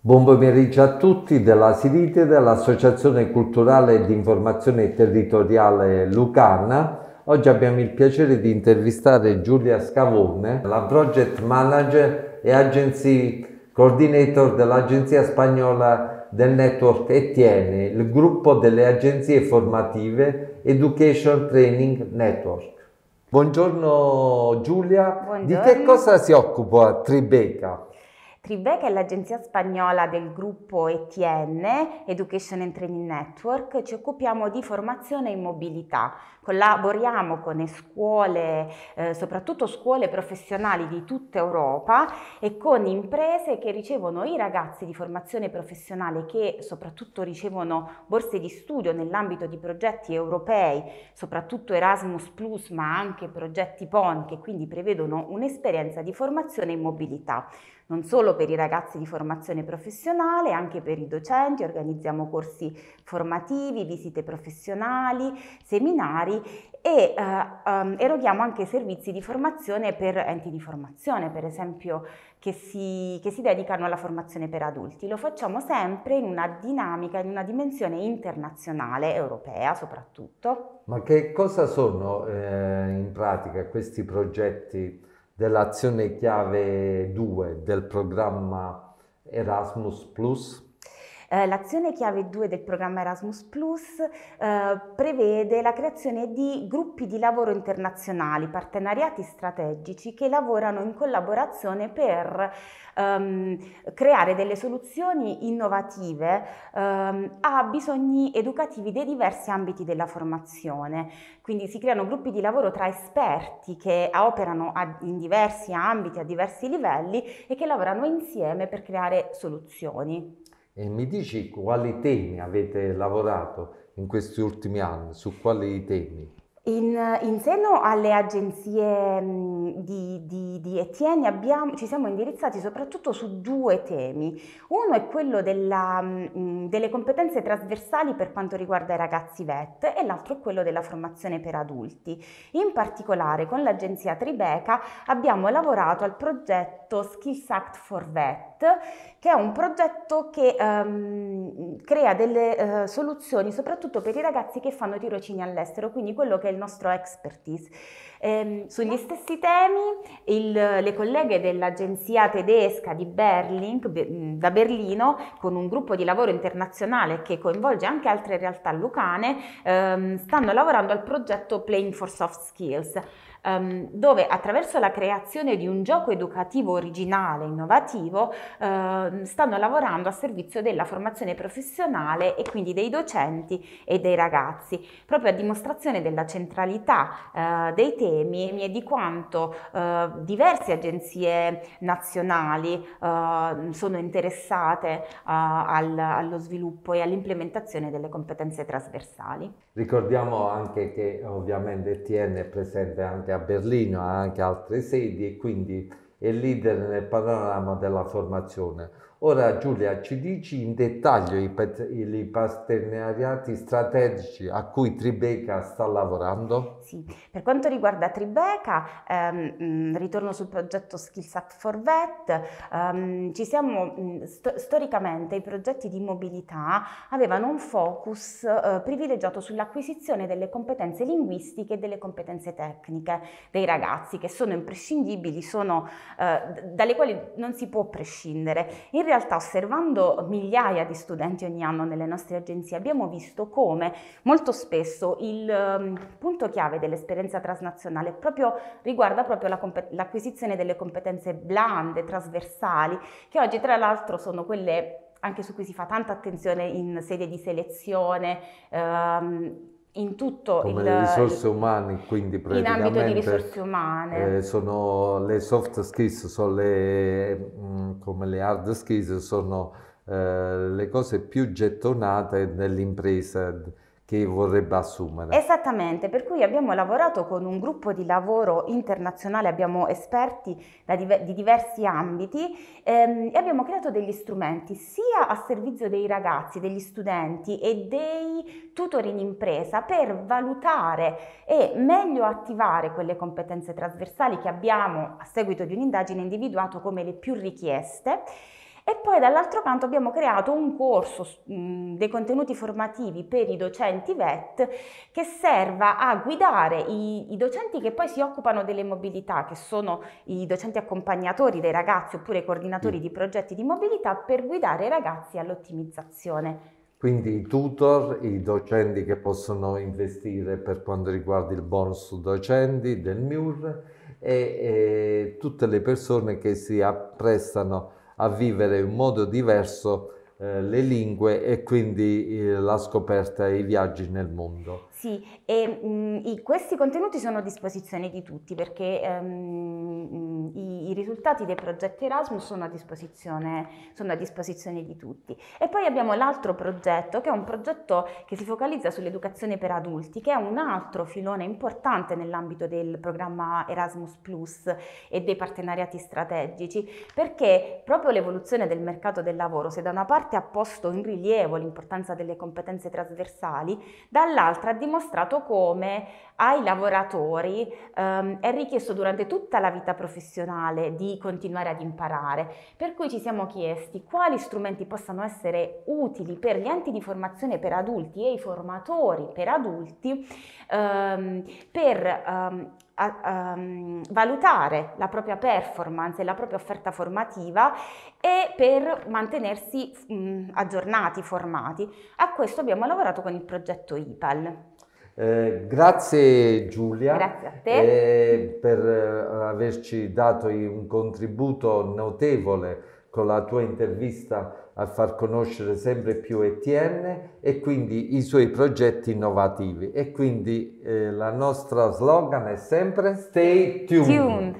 Buon pomeriggio a tutti della Sirite, dell'Associazione Culturale di Informazione Territoriale Lucana. Oggi abbiamo il piacere di intervistare Giulia Scavone, la Project Manager e Agency Coordinator dell'Agenzia Spagnola del Network ETN, il gruppo delle agenzie formative Education Training Network. Buongiorno Giulia, Buongiorno. di che cosa si occupa Tribeca? Tribeca è l'agenzia spagnola del gruppo ETN, Education and Training Network, ci occupiamo di formazione in mobilità, collaboriamo con scuole, eh, soprattutto scuole professionali di tutta Europa e con imprese che ricevono i ragazzi di formazione professionale che soprattutto ricevono borse di studio nell'ambito di progetti europei, soprattutto Erasmus Plus, ma anche progetti PON che quindi prevedono un'esperienza di formazione in mobilità. Non solo per i ragazzi di formazione professionale, anche per i docenti, organizziamo corsi formativi, visite professionali, seminari e eh, um, eroghiamo anche servizi di formazione per enti di formazione, per esempio che si, che si dedicano alla formazione per adulti. Lo facciamo sempre in una dinamica, in una dimensione internazionale, europea soprattutto. Ma che cosa sono eh, in pratica questi progetti? dell'azione chiave 2 del programma Erasmus? Eh, l'azione chiave 2 del programma Erasmus Plus eh, prevede la creazione di gruppi di lavoro internazionali, partenariati strategici che lavorano in collaborazione per ehm, creare delle soluzioni innovative ehm, a bisogni educativi dei diversi ambiti della formazione. Quindi si creano gruppi di lavoro tra esperti che operano a, in diversi ambiti, a diversi livelli e che lavorano insieme per creare soluzioni. E mi dici quali temi avete lavorato in questi ultimi anni, su quali temi? In, in, seno alle agenzie di, ETN abbiamo, ci siamo indirizzati soprattutto su due temi. Uno è quello della, delle competenze trasversali per quanto riguarda i ragazzi VET e l'altro è quello della formazione per adulti. In particolare con l'agenzia Tribeca abbiamo lavorato al progetto Skills Act for VET che è un progetto che um, crea delle uh, soluzioni soprattutto per i ragazzi che fanno tirocini all'estero, quindi quello che è il nostro expertise. Ehm, sugli stessi temi il, le colleghe dell'agenzia tedesca di Berlin, da Berlino, con un gruppo di lavoro internazionale che coinvolge anche altre realtà lucane, ehm, stanno lavorando al progetto Playing for Soft Skills um, dove attraverso la creazione di un gioco educativo originale, innovativo, uh, stanno lavorando a servizio della formazione professionale e quindi dei docenti e dei ragazzi, proprio a dimostrazione della centralità uh, dei temi e di quanto uh, diverse agenzie nazionali sono interessate al, allo sviluppo e all'implementazione delle competenze trasversali. Ricordiamo anche che ovviamente TN è presente anche a Berlino, ha anche altre sedi e quindi è leader nel panorama della formazione. Ora Giulia, ci dici in dettaglio i, i partenariati strategici a cui Tribeca sta lavorando? Sì, per quanto riguarda Tribeca, ehm, ritorno sul progetto Skills Act for Vet, ehm, siamo, st storicamente i progetti di mobilità avevano un focus eh, privilegiato sull'acquisizione delle competenze linguistiche e delle competenze tecniche dei ragazzi che sono imprescindibili, sono, eh, dalle quali non si può prescindere. In realtà osservando migliaia di studenti ogni anno nelle nostre agenzie abbiamo visto come molto spesso il um, punto chiave dell'esperienza transnazionale proprio, riguarda proprio l'acquisizione delle competenze blande, trasversali, che oggi tra l'altro sono quelle anche su cui si fa tanta attenzione in sede di selezione, um, in tutto come il, le risorse umane, quindi praticamente in ambito di risorse umane. Eh, sono le soft skills, sono le, mh, mm, come le hard skills, sono eh, le cose più gettonate nell'impresa che vorrebbe assumere. Esattamente, per cui abbiamo lavorato con un gruppo di lavoro internazionale, abbiamo esperti diver di diversi ambiti ehm, e abbiamo creato degli strumenti sia a servizio dei ragazzi, degli studenti e dei tutor in impresa per valutare e meglio attivare quelle competenze trasversali che abbiamo a seguito di un'indagine individuato come le più richieste E poi dall'altro canto abbiamo creato un corso mh, dei contenuti formativi per i docenti VET che serva a guidare i, i docenti che poi si occupano delle mobilità, che sono i docenti accompagnatori dei ragazzi oppure i coordinatori di progetti di mobilità per guidare i ragazzi all'ottimizzazione. Quindi i tutor, i docenti che possono investire per quanto riguarda il bonus docenti del MIUR e, e tutte le persone che si apprestano a vivere in modo diverso eh, le lingue e quindi eh, la scoperta e i viaggi nel mondo. Sì, e mh, i, questi contenuti sono a disposizione di tutti perché um, i, i, risultati dei progetti Erasmus sono a, sono a, disposizione, di tutti. E poi abbiamo l'altro progetto che è un progetto che si focalizza sull'educazione per adulti, che è un altro filone importante nell'ambito del programma Erasmus Plus e dei partenariati strategici, perché proprio l'evoluzione del mercato del lavoro, se da una parte ha posto in rilievo l'importanza delle competenze trasversali, dall'altra ha dimostrato come ai lavoratori ehm, è richiesto durante tutta la vita professionale di continuare ad imparare, per cui ci siamo chiesti quali strumenti possano essere utili per gli enti di formazione per adulti e i formatori per adulti ehm, per ehm, a, um, valutare la propria performance e la propria offerta formativa e per mantenersi um, aggiornati, formati. A questo abbiamo lavorato con il progetto IPAL. Eh, grazie Giulia grazie a te. Eh, per eh, averci dato un contributo notevole con la tua intervista a far conoscere sempre più Etienne e quindi i suoi progetti innovativi. E quindi eh, la nostra slogan è sempre Stay tuned. tuned.